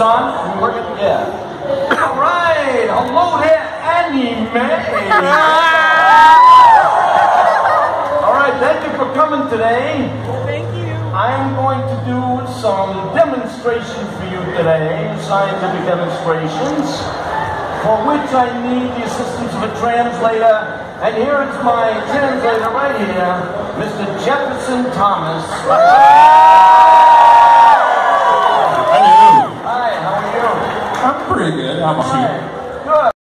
On? Yeah. All right. Hello there, anime. All right. Thank you for coming today. Thank you. I'm going to do some demonstrations for you today, scientific demonstrations, for which I need the assistance of a translator. And here is my translator right here, Mr. Jefferson Thomas. I'm pretty good. How about you?